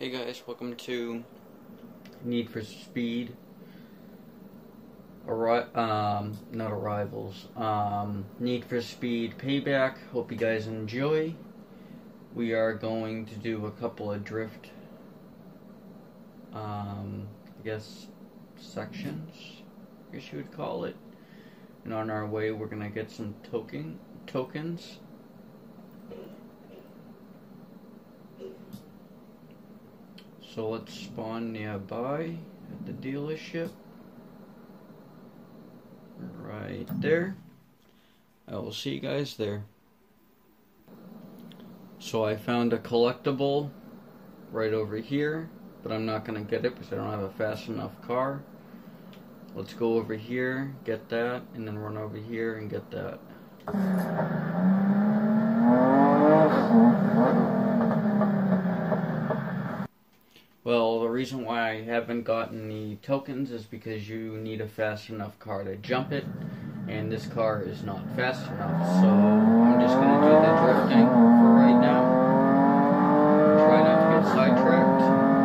Hey guys, welcome to Need for Speed. Arri- um, not Arrivals. Um, Need for Speed Payback. Hope you guys enjoy. We are going to do a couple of drift, um, I guess, sections, I guess you would call it. And on our way, we're gonna get some token tokens. So let's spawn nearby at the dealership. Right there. I will see you guys there. So I found a collectible right over here, but I'm not going to get it because I don't have a fast enough car. Let's go over here, get that, and then run over here and get that. Well, the reason why I haven't gotten the tokens is because you need a fast enough car to jump it, and this car is not fast enough. So I'm just gonna do the drifting for right now. Try not to get sidetracked.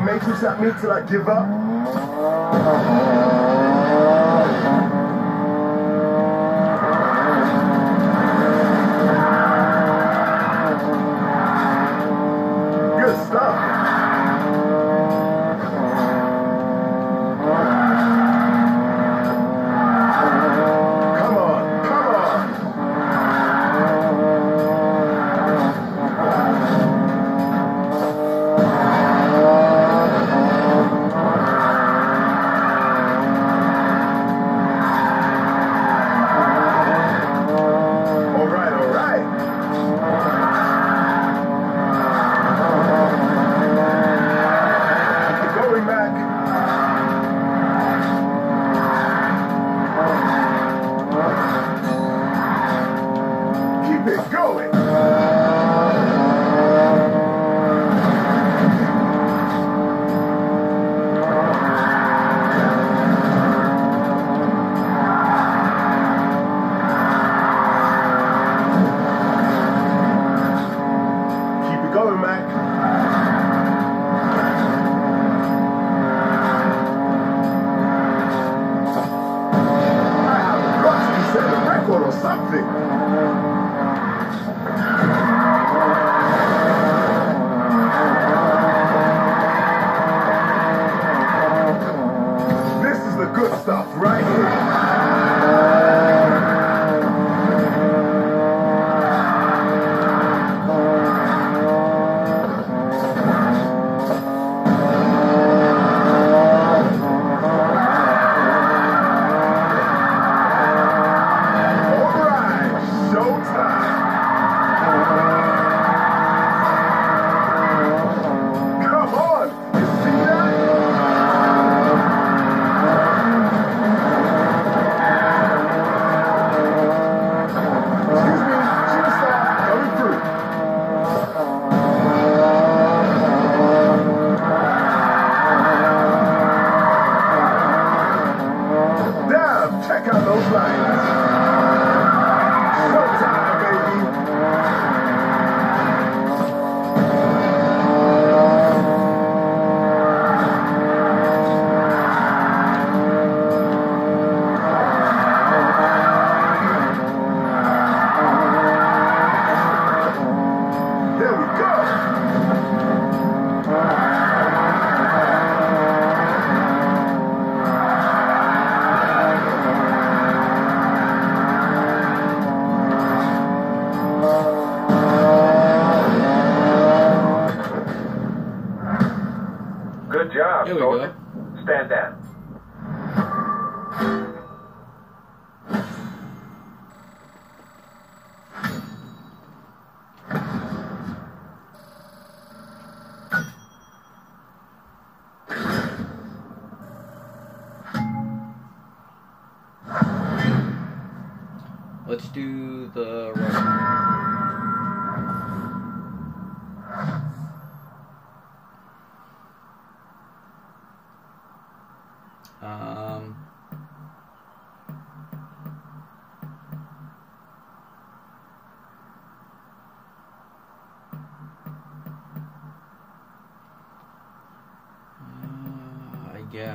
Quote the Matrix at me till I give up?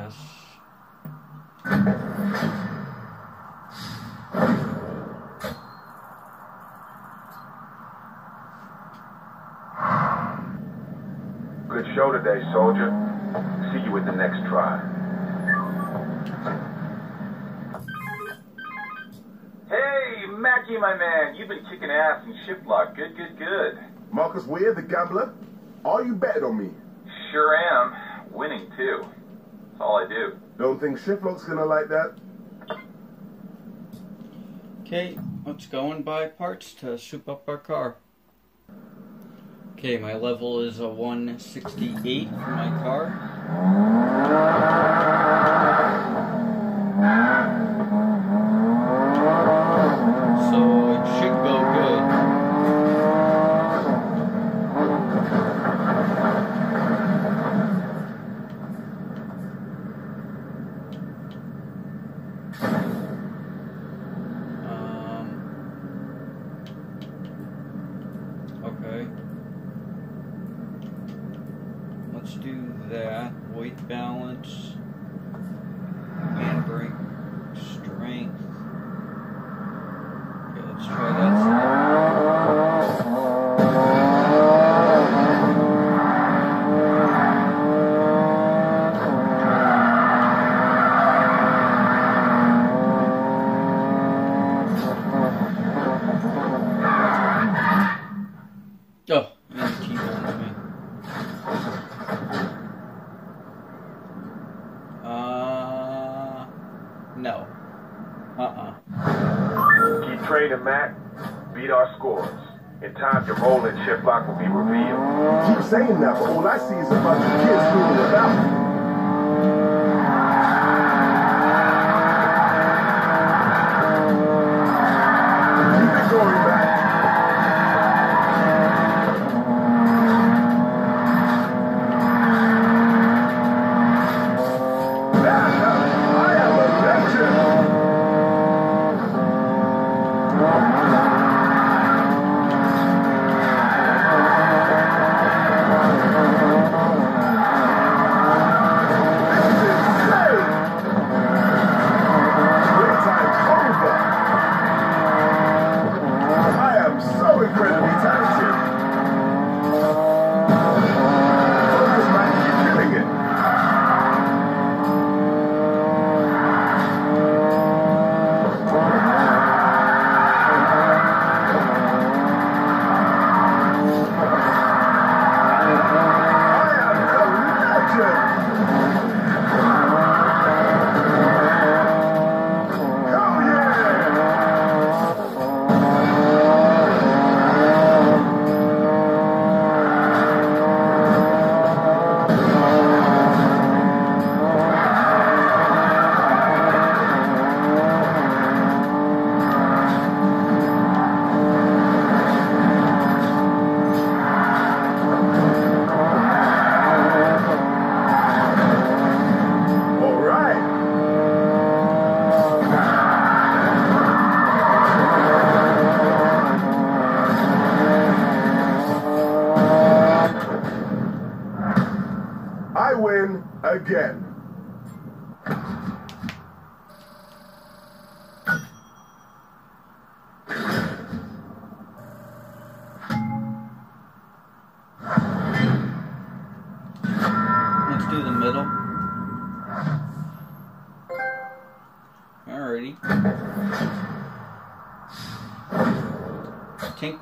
I guess. Good show today, soldier. See you at the next try. Hey, Mackie, my man, you've been kicking ass in Shiflock. Good, good, good. Marcus Weir, the gambler? Are you betting on me? Sure am. Winning, too. That's all I do. Don't think Shiflock's gonna like that. Okay, let's go and buy parts to soup up our car. Okay, my level is a 168 for my car. So it should go good. Um, okay. Let's do that. Weight balance. Handbrake. Strength. Okay, let's try that. Oh, and the T-bone me. Uh, no. Uh-uh. Keep training, Mac. Beat our scores. In time, your role in Shiflock will be revealed. Keep saying that, but all I see is a bunch of kids fooling about.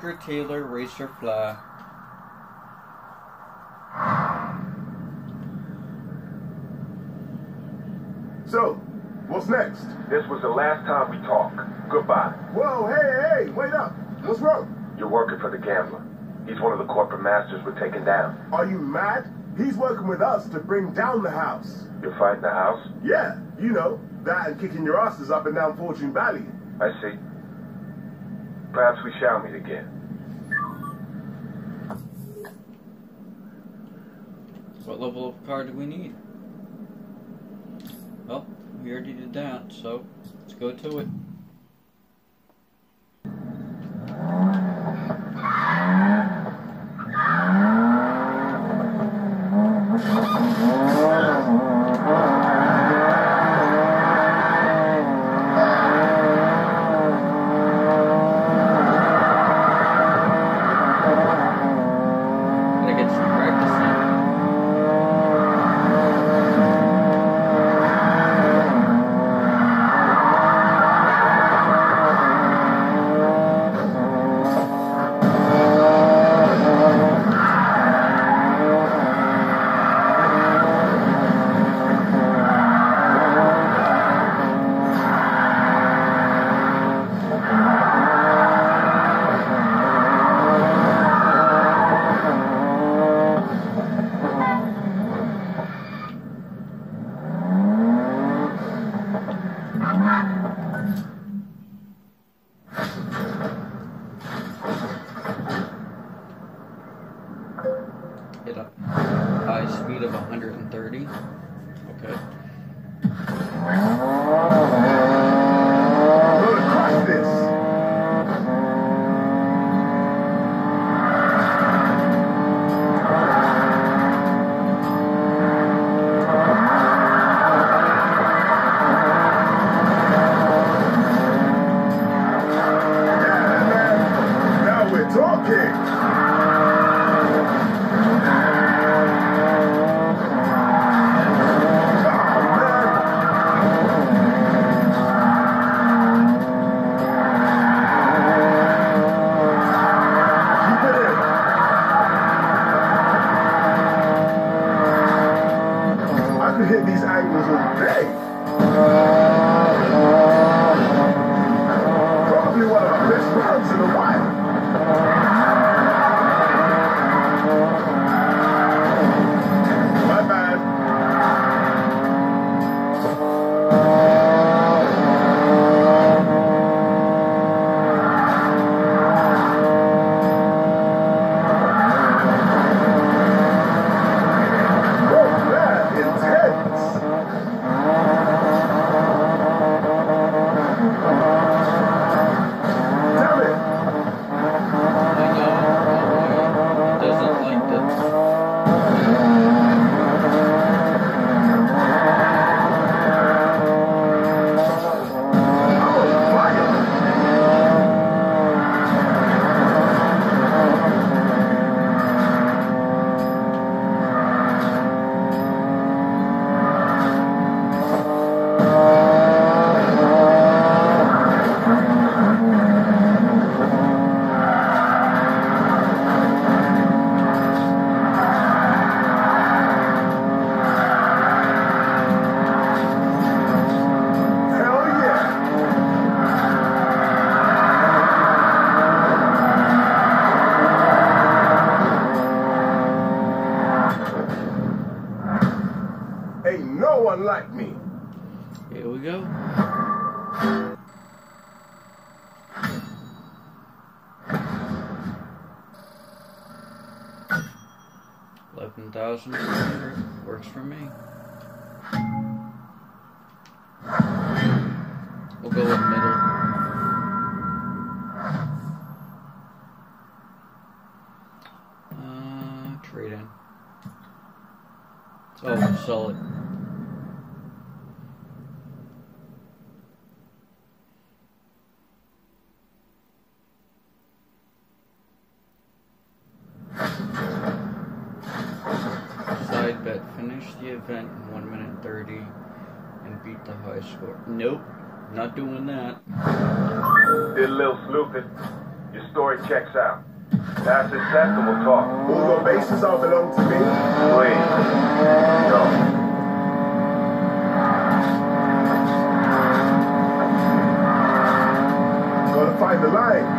Tinker Tailor Racer Fly. So, what's next? This was the last time we talk. Goodbye. Whoa, hey, hey, wait up. What's wrong? You're working for the gambler. He's one of the corporate masters we're taking down. Are you mad? He's working with us to bring down the house. You're fighting the house? Yeah, you know, that and kicking your asses up and down Fortune Valley. I see. Perhaps we shall meet again. What level of car do we need? Well, we already did that, so let's go to it. Hit a high speed of 130. Okay. Sell it. Side bet. Finish the event in 1 minute 30 and beat the high score. Nope. Not doing that. Did a little sleuthing. Your story checks out. Pass this test and we'll talk. All your bases all belong to me. Please. Go. Gotta find the line.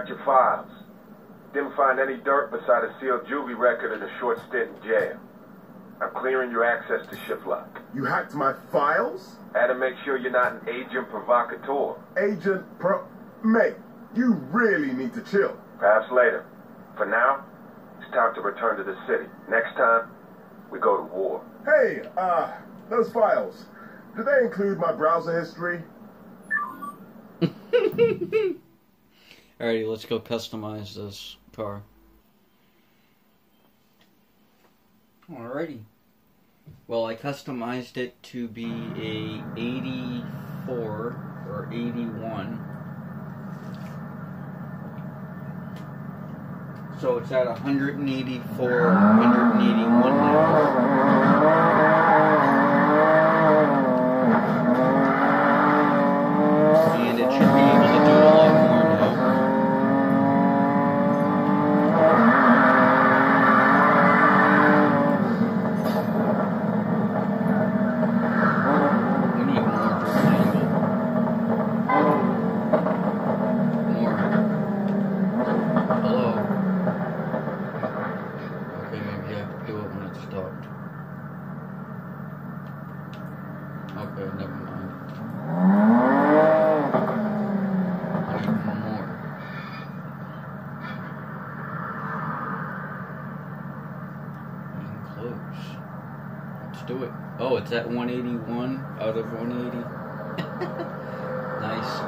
Cracked your files. Didn't find any dirt beside a sealed juvie record and a short stint in jail. I'm clearing your access to Shiflock. You hacked my files? Had to make sure you're not an agent provocateur. Agent Pro. Mate, you really need to chill. Perhaps later. For now, it's time to return to the city. Next time, we go to war. Hey, uh, those files. Do they include my browser history? Alrighty, let's go customize this car. Alrighty. Well, I customized it to be a 84 or 81. So it's at 184, 181 now. And it should it. Oh, it's at 181 out of 180. nice.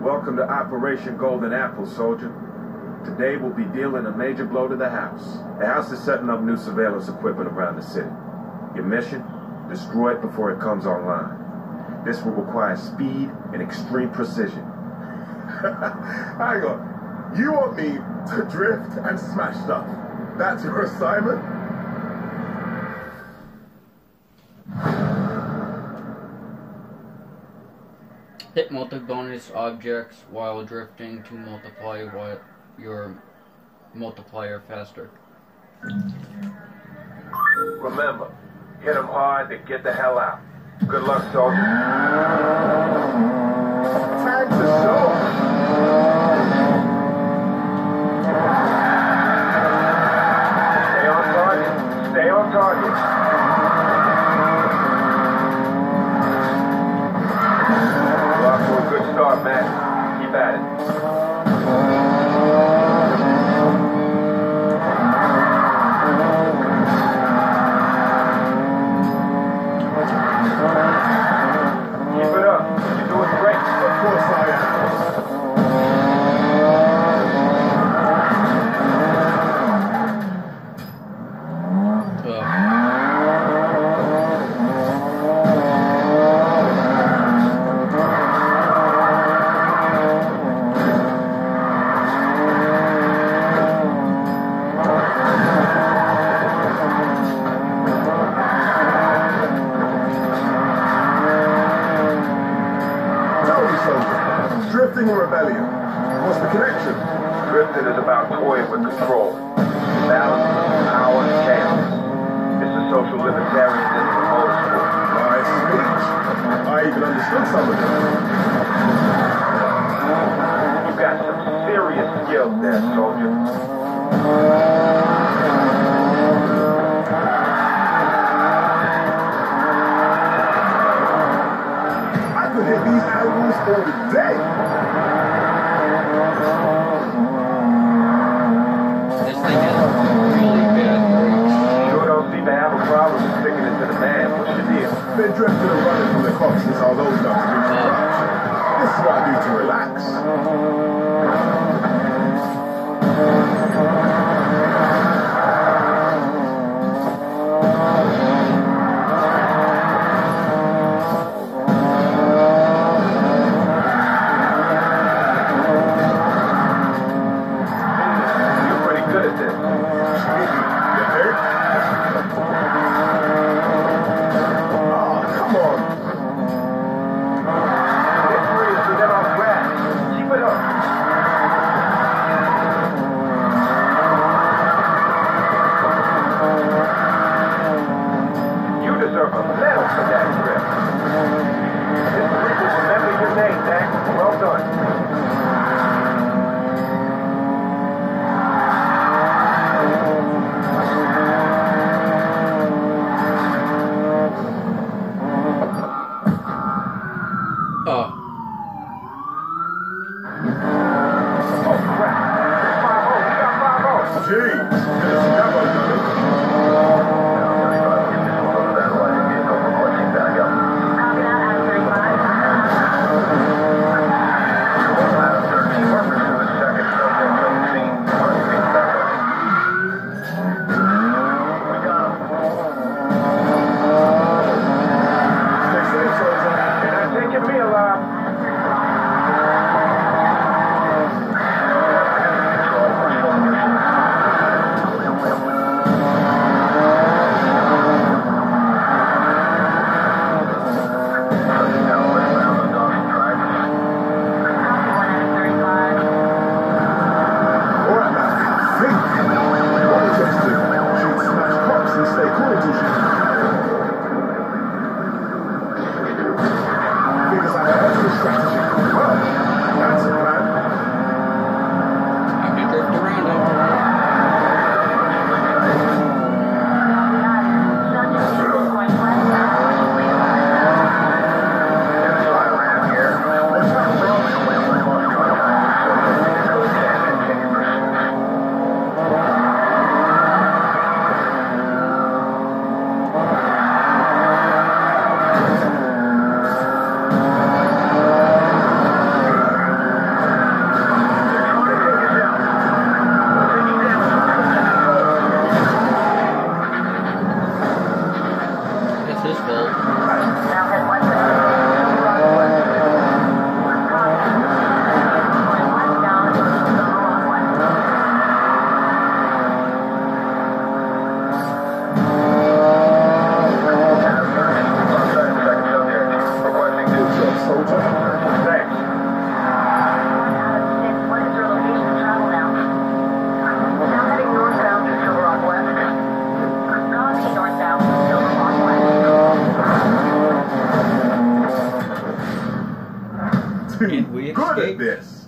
Welcome to Operation Golden Apple, soldier. Today we'll be dealing a major blow to the house. The house is setting up new surveillance equipment around the city. Your mission? Destroy it before it comes online. This will require speed and extreme precision. Hang on. You want me to drift and smash stuff? That's your assignment? Hit multi-bonus objects while drifting to multiply what your multiplier faster. Remember, hit them hard, then get the hell out. Good luck, soldier. To show. Stay on target. Stay on target. Off to a good start, man. Keep at it. these animals for. This thing is really good. Sure don't to have a problem sticking it to the man. What's your deal? Been drifting and running from the cops since all those dumpsters to uh. This is what I do to relax. And we good at escaped. this.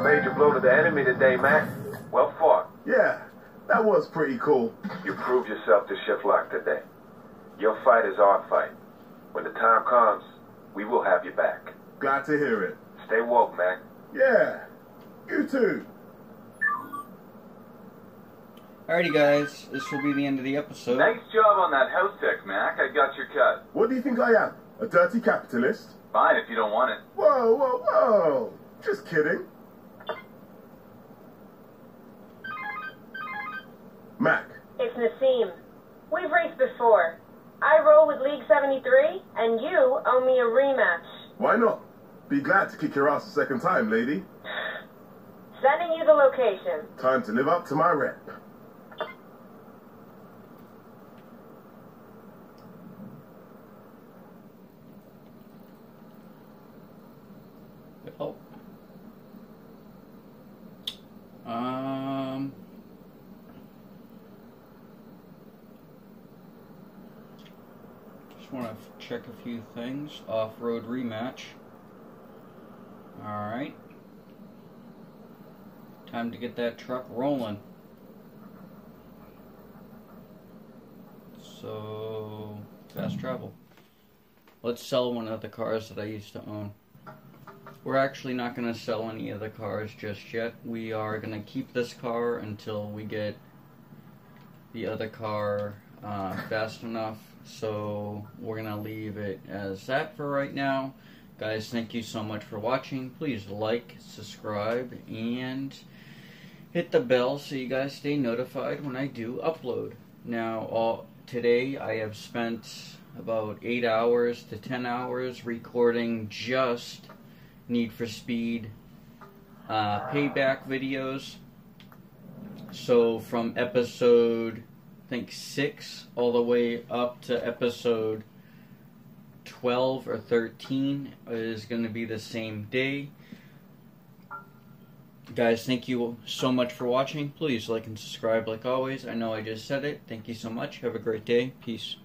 Major blow to the enemy today, Mac. Well fought. Yeah, that was pretty cool. You proved yourself to Shiflock today. Your fight is our fight. When the time comes, we will have you back. Glad to hear it. Stay woke, Mac. Yeah, you too. Alrighty, guys. This will be the end of the episode. Nice job on that house tech, Mac. I got your cut. What do you think I am? A dirty capitalist? Fine if you don't want it. Whoa, whoa, whoa. Just kidding. Mac, It's Nassim. We've raced before. I roll with League 73. And you owe me a rematch. Why not? Be glad to kick your ass a second time, lady. Sending you the location. Time to live up to my rep. Oh. Um. Just want to check a few things. Off-road rematch. All right. Time to get that truck rolling. So, fast travel. Let's sell one of the cars that I used to own. We're actually not going to sell any of the cars just yet. We are going to keep this car until we get the other car uh, fast enough. So we're going to leave it as that for right now. Guys, thank you so much for watching. Please like, subscribe, and hit the bell so you guys stay notified when I do upload. Now, all, today I have spent about 8 hours to 10 hours recording just Need for Speed uh, payback videos. So from episode, think six, all the way up to episode 12 or 13 is going to be the same day. Guys, thank you so much for watching. Please like and subscribe like always. I know I just said it. Thank you so much. Have a great day. Peace.